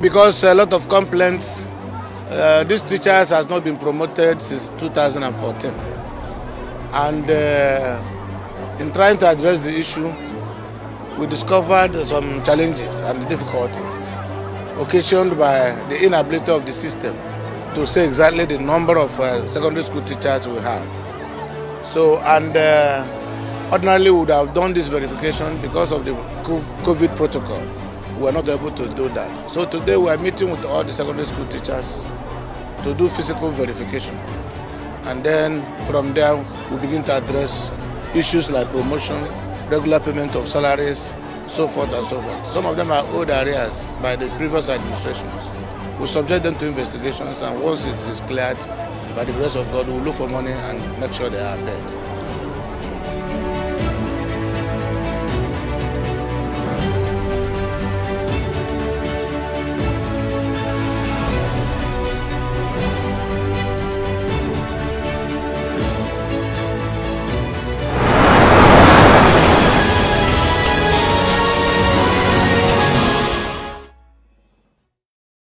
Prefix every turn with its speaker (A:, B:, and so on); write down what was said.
A: Because a lot of complaints, uh, these teachers has not been promoted since 2014. And uh, in trying to address the issue, we discovered some challenges and difficulties occasioned by the inability of the system to say exactly the number of uh, secondary school teachers we have. So, and uh, ordinarily we would have done this verification because of the COVID protocol. We were not able to do that. So today we are meeting with all the secondary school teachers to do physical verification. And then from there we begin to address issues like promotion, regular payment of salaries, so forth and so forth. Some of them are old areas by the previous administrations. We subject them to investigations and once it is cleared, by the grace of God, we will look for money and make sure they are paid.